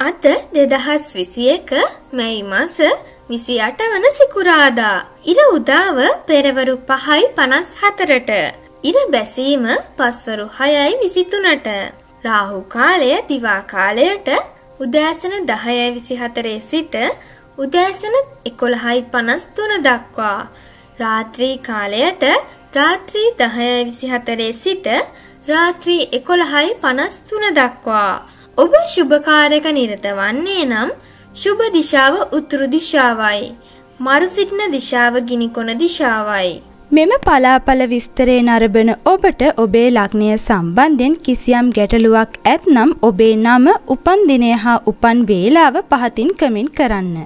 අද දෙදහස් විසි එක මැයි මස විසි අට වන සිකුරාදා. ඉර උදාව පෙරවරු පහයි පනස් හතරට. ඉර බැසීම පස්වරු හයයි විසිතුනට. රාහු කාලය දිවා කාලයට උදෑසන දහයයි විසි හතරේ සිට උදෑසන එකොළහයි පනස් තුන දක්වා. රාත්‍රී කාලයට රාත්‍රී දහයයි විසි හතරේ සිට රාත්‍රී එකොළහයි පනස් තුන දක්වා. ඔබ ශුභකාරක නිරත වන්නේ නම් ශුභ දිශාව උතුරු දිශාවයි. මරු සිටින දිශාව ගිනිකොන දිශාවයි. මෙම පලාපල විස්තරේ නරඹන ඔබට ඔබේ ලග්නය සම්බන්ධයෙන් කිසියම් ගැටලුවක් ඇත්නම් ඔබේ නම උපන් දිනය හා උපන් වේලාව පහතින් කමෙන්ට් කරන්න.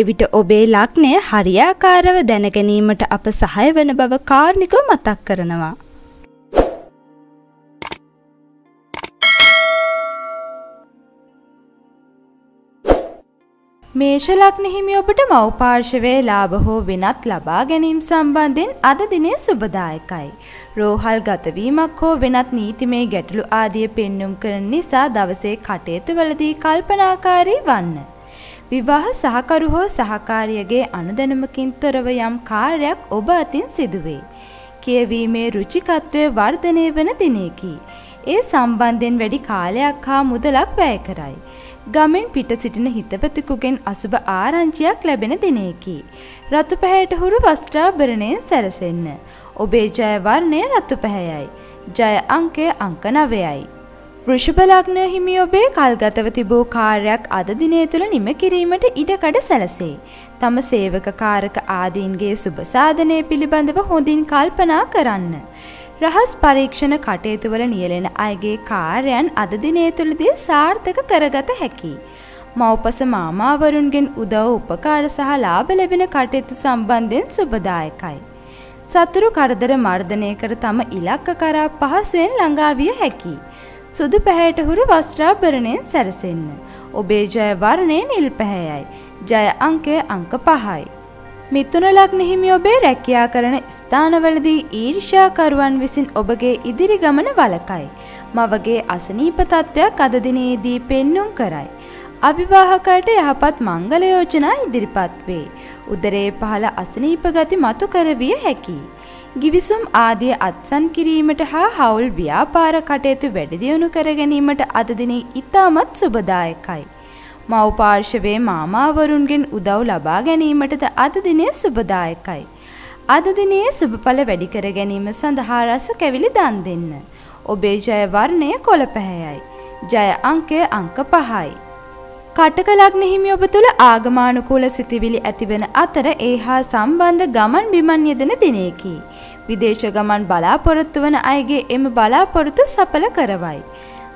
එවිට ඔබේ ලග්නය හරියාකාරව දැනගැනීමට අප සහය වන බව කාර්නිකව මතක් කරනවා. මේෂ ලග්න හිමි ඔබට මව් පාර්ශවයේ ලාභ හෝ වෙනත් ලබා ගැනීම සම්බන්ධයෙන් අද දිනේ සුබදායකයි. රෝහල් ගතවීමක් හෝ වෙනත් නීතිමය ගැටලු ආදිය පෙන්눔 කරන නිසා දවසේ කටයුතු වලදී කල්පනාකාරී වන්න. විවාහ සහකරු හෝ සහකාරියගේ අනුදැනුමකින් තොරව යම් කාර්යයක් ඔබ අතින් සිදුවේ. කියවීමේ රුචිකත්වය වර්ධනය වන දිනයකි. ඒ සම්බන්ධයෙන් වැඩි කාලයක් හා මුදලක් වැය කරයි. ගමෙන් පිට සිටින හිතවතෙකුගෙන් අසුබ ආරංචියක් ලැබෙන දිනයකි. රතු පැහැයට හුරු වස්ත්‍රාභරණයෙන් සැරසෙන්න. ඔබේ ජය වර්ණය රතු පැහැයයි. ජය අංකය අංක 9යි. වෘෂභ ලග්න හිමි ඔබේ කල්ගතව තිබූ කාර්යයක් අද දිනය තුළ නිම කිරීමට ඉඩකඩ සැලසේ. තම සේවක කාරක ආදීන්ගේ සුබ සාධනය පිළිබඳව හොඳින් කල්පනා කරන්න. රහස් පරීක්ෂණ කටයුතුවල නියැලෙන අයගේ කාර්යයන් අද දිනය තුළදී සාර්ථක කරගත හැකි. මව්පස මාමාවරුන්ගෙන් උදව් උපකාර සහ ලාභ ලැබෙන කටයුතු සම්බන්ධයෙන් සුබදායකයි. සතුරු කරදර මර්ධනය කර තම ඉලක්ක කරා පහසුවෙන් ළඟා විය හැකි. සුදු පැහැයට හුරු වස්ත්‍රාභරණයෙන් සැරසෙන්න. ඔබේ ජය වර්ණය නිල් පැහැයයි. ජය අංකය අංක 5යි. මිතුන ලග්න හිමි ඔබේ රැකියා කරන ස්ථානවලදී ඊර්ෂ්‍යාකරුවන් විසින් ඔබගේ ඉදිරි ගමන වලකයි. මවගේ අසනීප තත්ත්වයක් අද දිනේදී පෙන්눔 කරයි. අවිවාහකයට යහපත් මංගල යෝජනා ඉදිරිපත් වේ. උදරයේ පහළ අසනීප ගති මතු කරවිය හැකියි. ගිවිසුම් ආදිය අත්සන් කිරීමට හා හවුල් ව්‍යාපාර කටයුතු වැඩි දියුණු කර ගැනීමට අද දිනේ ඉතාමත් සුබදායකයි. මව් පාර්ශවයේ මාමාවරුන්ගෙන් උදව් ලබා ගැනීමටද අද දිනය සුබදායකයි. අද දිනයේ සුබඵල වැඩි කර ගැනීම සඳහා රස කැවිලි දන් දෙන්න. ඔබේ ජය වර්ණය කොළ පැහැයයි. ජය අංකය අංක 5යි. කටක ලග්න හිමි ඔබ තුළ ආගමානුකූල සිතිවිලි ඇතිවන අතර ඒ හා සම්බන්ධ ගමන් බිමන් යෙදෙන දිනයකි. විදේශ ගමන් බලාපොරොත්තු වන අයගේ එම බලාපොරොත්තු සඵල කරවයි.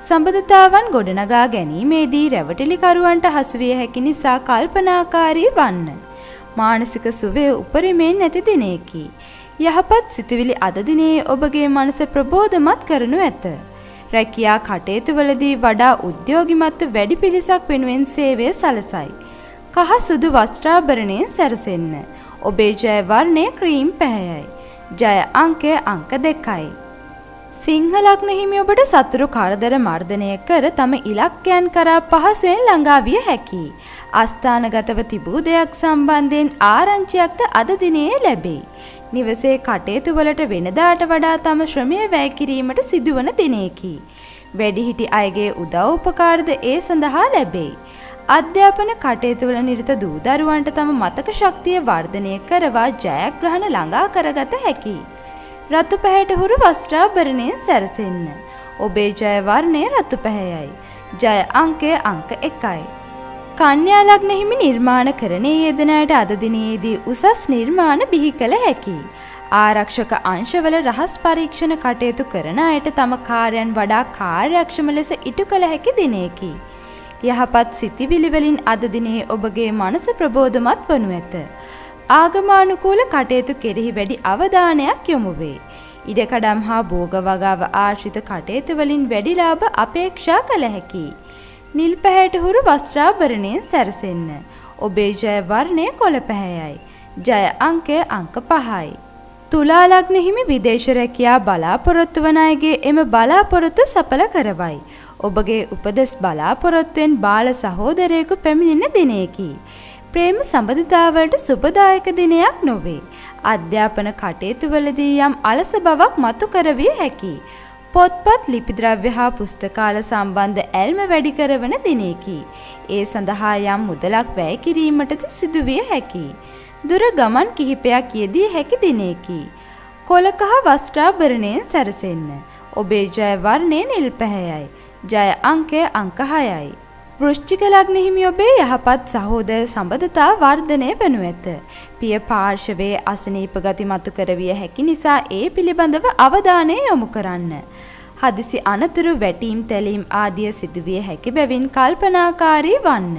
සම්බඳතාවන් ගොඩනගා ගැනීමේදී රැවටිලිකරුවන්ට හසුවිය හැකි නිසා කල්පනාකාරී වන්න. මානසික සුවය උපරිමෙන් නැති දිනයකි. යහපත් සිතුවිලි අද දිනේ ඔබගේ මනස ප්‍රබෝධමත් කරනු ඇත. රැකියා කටයුතුවලදී වඩා උද්‍යෝගිමත්ව වැඩි පිරිසක් වෙනුවෙන් සේවය සලසයි. කහ සුදු වස්ත්‍රාභරණයෙන් සැරසෙන්න. ඔබේ ජය වර්ණය ක්‍රීම් පැහැයයි. ජය අංකය අංක දෙකයි. සිංහ ලග්න හිමි ඔබට සතුරු කරදර මර්ධනය කර තම ඉලක්කයන් කරා පහසුවෙන් ළඟා විය හැකියි. අස්ථානගතව තිබූ දෙයක් සම්බන්ධයෙන් ආරංචියක්ද අද දිනේ ලැබෙයි. නිවසේ කටයුතු වලට වෙනදාට වඩා තම ශ්‍රමය වැය කිරීමට සිදුවන දිනයකි. වැඩිහිටි අයගේ උදව් උපකාරද ඒ සඳහා ලැබෙයි. අධ්‍යාපන කටයුතුවල නිරත දූදරුවන්ට තම මතක ශක්තිය වර්ධනය කරවා ජයග්‍රහණ ළඟා කරගත හැකියි. රතු පැහැයට හුරු වස්ත්‍රාභරණයෙන් සැරසෙන්න. ඔබේ ජය වර්ණය රතු පැහැයයි. ජය අංකය අංක 1යි. කන්‍යා ලග්න හිමි නිර්මාණ කරණයේ යෙදෙන අයට අද දිනේදී උසස් නිර්මාණ බිහි කළ හැකියි. ආරක්ෂක අංශවල රහස් පරීක්ෂණ කටයුතු කරන අයට තම කාර්යයන් වඩා කාර්යක්ෂම ලෙස ඉටු කළ හැකි දිනයකි. යහපත් සිතිවිලි වලින් අද දිනේ ඔබගේ මනස ප්‍රබෝධමත් වනු ඇත. ආගමානුකූල කටයුතු කෙරෙහි වැඩි අවධානයක් යොමු වේ. ඉඩකඩම් හා භෝග වගාව ආශ්‍රිත කටයුතු වලින් වැඩි ලාභ අපේක්ෂා කළ හැකියි. නිල් පැහැයට හුරු වස්ත්‍රාභරණයෙන් සැරසෙන්න. ඔබේ ජය වර්ණය කොළ පැහැයයි. ජය අංකය අංක 5යි. තුලා ලග්න හිමි විදේශ රැකියා බලාපොරොත්තු වන අයගේ එම බලාපොරොත්තු සඵල කරවයි. ඔබගේ උපදෙස් බලාපොරොත්තුවෙන් බාල සහෝදරයෙකු පැමිණෙන දිනයකි. ප්‍රේම සම්බන්ධතාවලට සුබදායක දිනයක් නොවේ. අධ්‍යාපන කටයුතුවලදී යම් අලස බවක් මතු කරවිය හැකියි. පොත්පත් ලිපිද්‍රව්‍ය හා පුස්තකාල සම්බන්ධ ඇල්ම වැඩි කරවන දිනයකි. ඒ සඳහා යම් මුදලක් වැය කිරීමටද සිදුවිය හැකි. දුර ගමන් කිහිපයක් යෙදී හැකි දිනයකි. කොලකහ වස්ට්‍රාභරණයෙන් සැරසෙන්න. ඔබේ ජය වර්ණය නිල් පැහැයයි. ජය අංකය අංක හයයි. වෘෂ්චික ලග්න හිමි ඔබේ යහපත් සහෝදර සම්බන්ධතා වර්ධනය වනු ඇත. පිය පාර්ශවයේ අසනීප ගති මතු කරවිය හැකි නිසා ඒ පිළිබඳව අවධානය යොමු කරන්න. හදිසි අනතුරු වැටීම් තැලීම් ආදිය සිදුවිය හැකි බැවින් කල්පනාකාරී වන්න.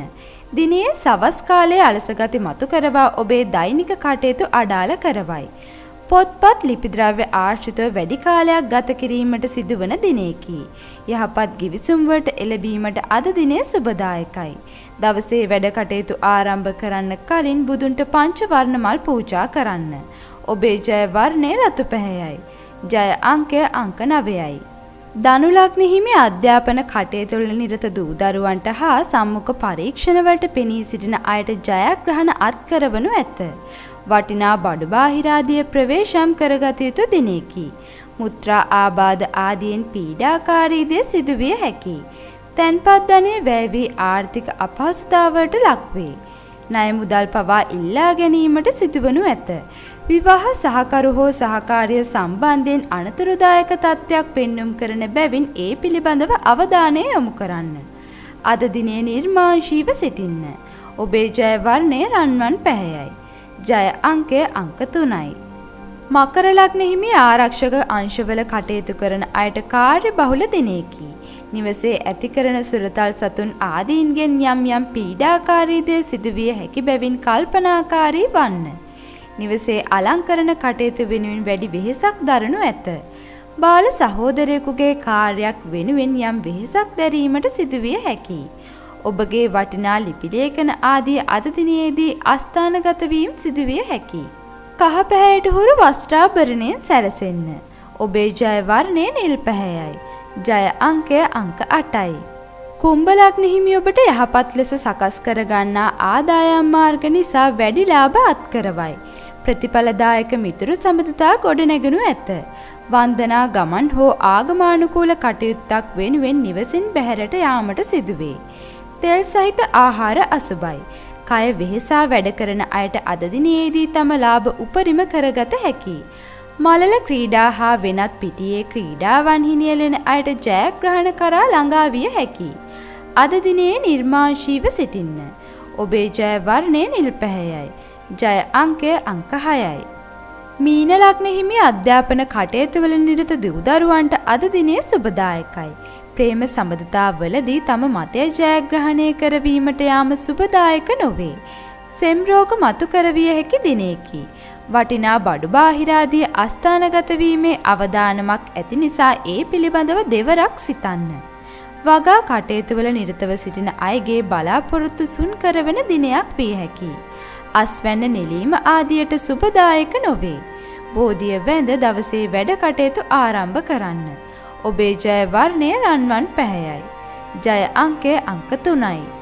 දිනේ සවස් කාලයේ අලසගති මතු කරවා ඔබේ දෛනික කටයුතු අඩාල කරවයි. පොත්පත් ලිපිද්‍රව්‍ය ආශ්‍රිත වැඩි කාලයක් ගත කිරීමට සිදුවන දිනයකි. යහපත් ගිවිසුම්වලට එළඹීමට අද දිනය සුබදායකයි. දවසේ වැඩ කටයුතු ආරම්භ කරන්න කලින් බුදුන්ට පංච වර්ණමල් පූජා කරන්න. ඔබේ ජය වර්ණය රතු පැහැයයි. ජය අංකය අංක 9යි. දනුලග්න හිමි අධ්‍යාපන කටයුතුවල නිරත දූ දරුවන්ට හා සම්මුඛ පරීක්ෂණවලට පෙනී සිටින අයට ජයග්‍රහණ අත්කරවනු ඇත. වටිනා බඩු බාහිරාදිය ප්‍රවේශම් කරගත යුතු දිනයකි. මුත්‍රා ආබාධ ආදියෙන් පීඩාකාරීදය සිදුවිය හැකි. තැන්පත් ධනය වැයවී ආර්ථික අපහසුතාවලට ලක්වේ. ණය මුදල් පවා ඉල්ලා ගැනීමට සිදුවනු ඇත. විවාහ සහකරු හෝ සහකාරිය සම්බන්ධයෙන් අනතුරුදායක තත්ත්වයක් පෙන්눔 කරන බැවින් ඒ පිළිබඳව අවධානය යොමු කරන්න. අද දිනේ නිර්මාංශීව සිටින්න. ඔබේ ජය වර්ණය රන්වන් පැහැයයි. ජය අංකය අංක 3යි. මකර ලග්න හිමි ආරක්ෂක අංශවල කටයුතු කරන අයට කාර්ය බහුල දිනයකි. නිවසේ ඇති කරන සුරතල් සතුන් ආදීන්ගෙන් යම් යම් පීඩාකාරී දේ සිදුවිය හැකි බැවින් කල්පනාකාරී වන්න. නිවසේ අලංකරණ කටයුතු වෙනුවෙන් වැඩි වෙහෙසක් දරනු ඇත. බාල සහෝදරයෙකුගේ කාර්යයක් වෙනුවෙන් යම් වෙහෙසක් දැරීමට සිදුවිය හැකියි. ඔබගේ වටිනා ලිපිලේඛන ආදී අද දිනයේදී අස්ථානගත වීම සිදුවිය හැකියි. කහ පැහැයට හුරු වස්ත්‍රාභරණයෙන් සැරසෙන්න. ඔබේ ජය වර්ණය නිල් පැහැයයි. ජය අංකය අංක 8යි. කුම්භ ලග්න හිමි ඔබට යහපත් ලෙස සකස් කරගන්නා ආදායම් මාර්ග නිසා වැඩි ලාභ අත්කරවයි. ප්‍රතිඵලදායක මිතුරු සම්බන්ධතා ගොඩනැගුණු ඇත. වන්දනා ගමන් හෝ ආගමානුකූල කටයුත්තක් වෙනුවෙන් නිවසින් බැහැරට යාමට සිදුවේ. තෙල් සහිත ආහාර අසුබයි. කය වෙහෙසා වැඩ කරන අයට අද දිනයේදී තම ලාභ උපරිම කරගත හැකියි. මලල ක්‍රීඩා හා වෙනත් පිටියේ ක්‍රීඩාවන්හි නියැලෙන අයට ජයග්‍රහණ කරා ළඟා විය හැකියි. අද දිනේ නිර්මාංශීව සිටින්න. ඔබේ ජය වර්ණය නිල් පැහැයයි. ජය අංකය අංක 6යි. මීන ලග්න හිමි අධ්‍යාපන කටයුතුවල නිරත දූදරුවන්ට අද දිනේ සුබදායකයි. ප්‍රේම සබඳතාවලදී තම මතය ජයග්‍රහණය කරවීමට යාම සුබදායක නොවේ. සෙම් රෝග මතු කරවිය හැකි දිනයකි. වටිනා බඩු බාහිරාදී අස්ථානගත වීමේ අවදානමක් ඇති නිසා ඒ පිළිබඳව දෙවරක් සිතන්න. වගා කටයුතුවල නිරතව සිටින අයගේ බලාපොරොත්තු සුන් කරවන දිනයක් විය හැකියි. අස්වැන්න නෙලීම ආදියට සුබදායක නොවේ. බෝධිය වැඳ දවසේ වැඩ කටයුතු ආරම්භ කරන්න. ඔබේ ජය වර්ණය රන්වන් පැහැයයි. ජය අංකය අංක 3යි.